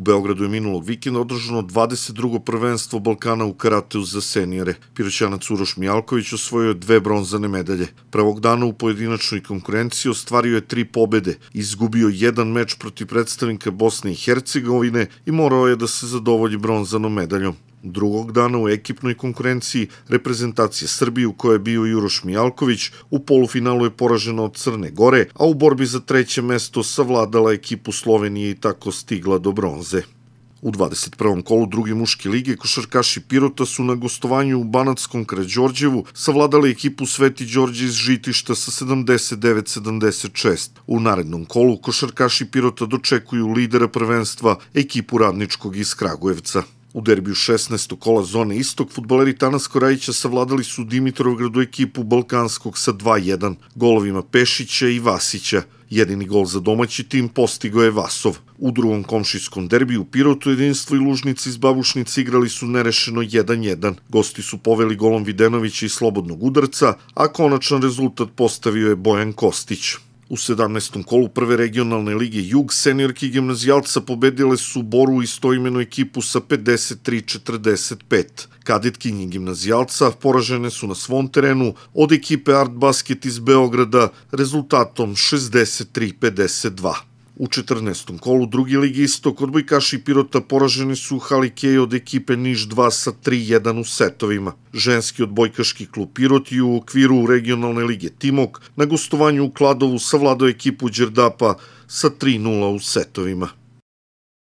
U Beogradu je minulog vikenda održano 22. prvenstvo Balkana u karateu za senijere. Piroćanac Uroš Mijalković osvojio dve bronzane medalje. Prvog dana u pojedinačnoj konkurenciji ostvario je tri pobede, izgubio jedan meč protiv predstavnika Bosne i Hercegovine i morao je da se zadovolji bronzanom medaljom. Drugog dana u ekipnoj konkurenciji reprezentacije Srbije u kojoj je bio Juroš Mijalković u polufinalu je poražena od Crne Gore, a u borbi za treće mesto savladala ekipu Slovenije i tako stigla do bronze. U 21. kolu druge muške lige košarkaši Pirota su na gostovanju u Banatskom Krađorđevu savladali ekipu Sveti Đorđe iz Žitišta sa 79-76. U narednom kolu košarkaši Pirota dočekuju lidera prvenstva ekipu Radničkog iz Kragujevca. U derbiju 16. kola zone Istok, futboleri Tanas Korajića savladali su Dimitrovgradu ekipu Balkanskog sa 2-1, golovima Pešića i Vasića. Jedini gol za domaći tim postigo je Vasov. U drugom komšijskom derbiju Pirotu jedinstvo i Lužnici iz Babušnice igrali su nerešeno 1-1. Gosti su poveli golom Videnovića i slobodnog udarca, a konačan rezultat postavio je Bojan Kostić. U 17. kolu prve regionalne lige Jug seniorki gimnazijalca pobedile su Boru i stoimenu ekipu sa 53-45. Kadetkinje gimnazijalca poražene su na svom terenu od ekipe Art Basket iz Beograda rezultatom 63-52. U 14. kolu drugi ligi Istok odbojkaši Pirota poraženi su Halikeji od ekipe Niš 2 sa 3-1 u setovima. Ženski odbojkaški klub Pirot i u okviru regionalne lige Timok na gostovanju u Kladovu savladao ekipu Đerdapa sa 3-0 u setovima.